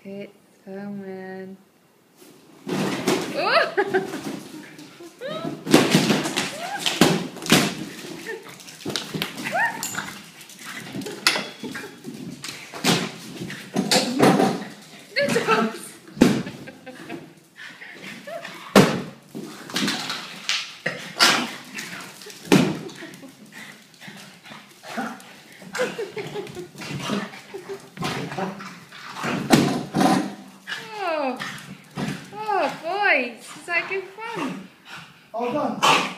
Okay, filming. Oh! Oh, like good fun. All done.